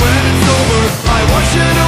when it's over, I wash it